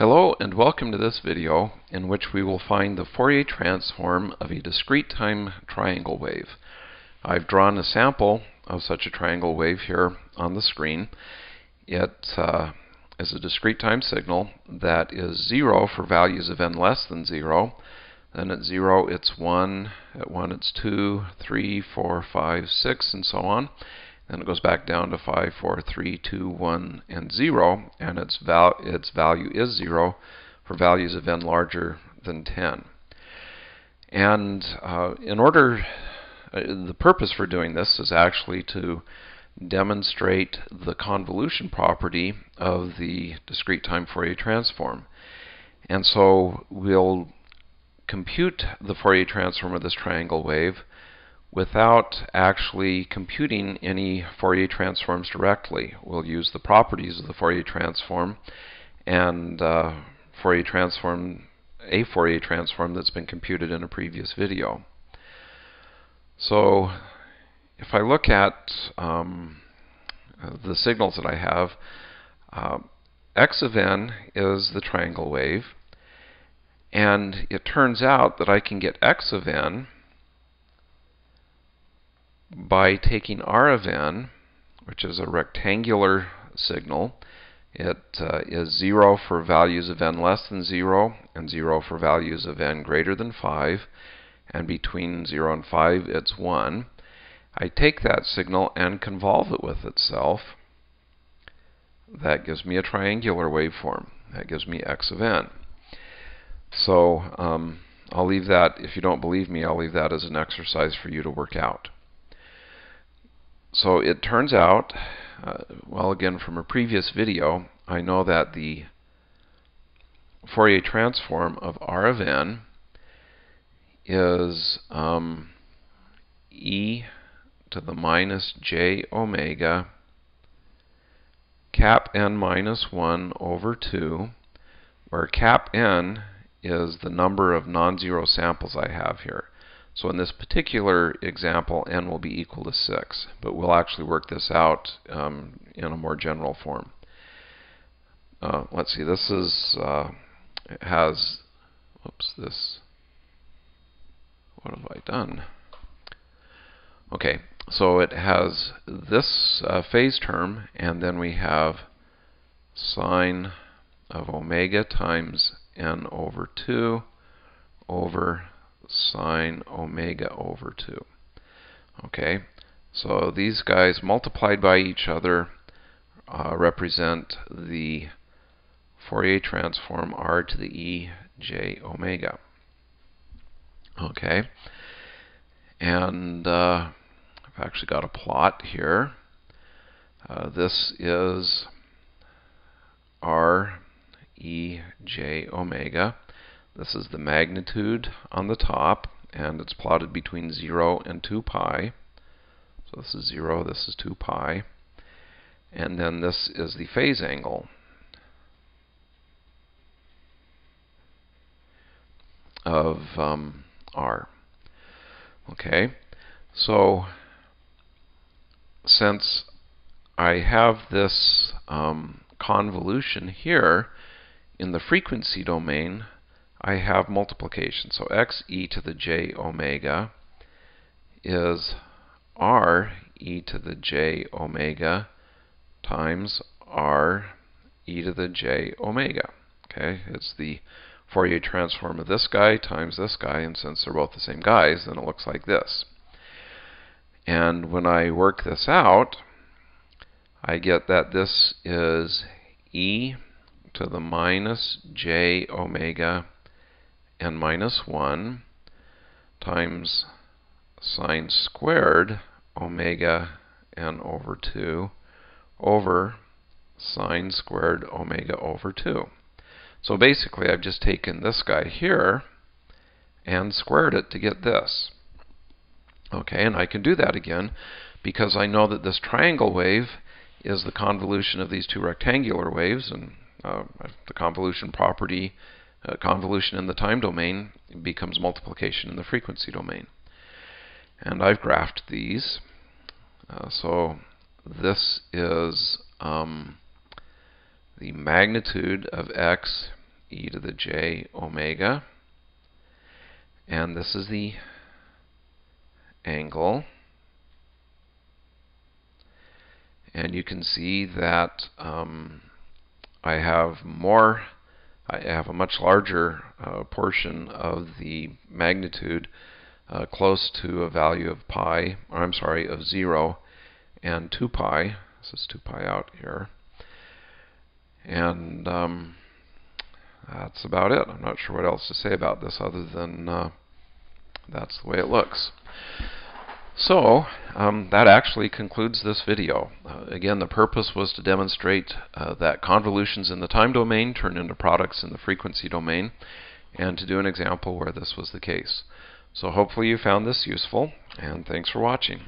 Hello and welcome to this video in which we will find the Fourier transform of a discrete time triangle wave. I've drawn a sample of such a triangle wave here on the screen. It uh, is a discrete time signal that is 0 for values of n less than 0. Then at 0 it's 1, at 1 it's 2, 3, 4, 5, 6, and so on. Then it goes back down to 5, 4, 3, 2, 1, and 0, and its, val its value is 0 for values of n larger than 10. And uh, in order, uh, the purpose for doing this is actually to demonstrate the convolution property of the discrete time Fourier transform. And so we'll compute the Fourier transform of this triangle wave without actually computing any Fourier transforms directly. We'll use the properties of the Fourier transform and uh, Fourier transform, a Fourier transform that's been computed in a previous video. So if I look at um, the signals that I have, uh, x of n is the triangle wave, and it turns out that I can get x of n by taking r of n, which is a rectangular signal. It uh, is 0 for values of n less than 0 and 0 for values of n greater than 5. And between 0 and 5, it's 1. I take that signal and convolve it with itself. That gives me a triangular waveform. That gives me x of n. So um, I'll leave that, if you don't believe me, I'll leave that as an exercise for you to work out so it turns out, uh, well again from a previous video, I know that the Fourier transform of R of n is um, e to the minus j omega cap n minus 1 over 2, where cap n is the number of non-zero samples I have here. So in this particular example, n will be equal to 6, but we'll actually work this out um, in a more general form. Uh, let's see, this is uh, has, whoops, this, what have I done? Okay, so it has this uh, phase term, and then we have sine of omega times n over 2 over sine omega over 2. Okay, so these guys multiplied by each other uh, represent the Fourier transform r to the e j omega. Okay, and uh, I've actually got a plot here. Uh, this is r e j omega. This is the magnitude on the top, and it's plotted between 0 and 2 pi. So this is 0, this is 2 pi. And then this is the phase angle. of um, r. Okay, so since I have this um, convolution here in the frequency domain, I have multiplication. So x e to the j omega is r e to the j omega times r e to the j omega. Okay, it's the Fourier transform of this guy times this guy, and since they're both the same guys, then it looks like this. And when I work this out, I get that this is e to the minus j omega n minus 1 times sine squared omega n over 2 over sine squared omega over 2. So basically I've just taken this guy here and squared it to get this. Okay, and I can do that again because I know that this triangle wave is the convolution of these two rectangular waves, and uh, the convolution property uh, convolution in the time domain becomes multiplication in the frequency domain. And I've graphed these. Uh, so this is um, the magnitude of x e to the j omega. And this is the angle. And you can see that um, I have more, I have a much larger uh, portion of the magnitude uh, close to a value of pi, or I'm sorry, of 0 and 2 pi. This is 2 pi out here. And um, that's about it. I'm not sure what else to say about this other than uh, that's the way it looks. So um, that actually concludes this video. Uh, again, the purpose was to demonstrate uh, that convolutions in the time domain turn into products in the frequency domain and to do an example where this was the case. So hopefully you found this useful and thanks for watching.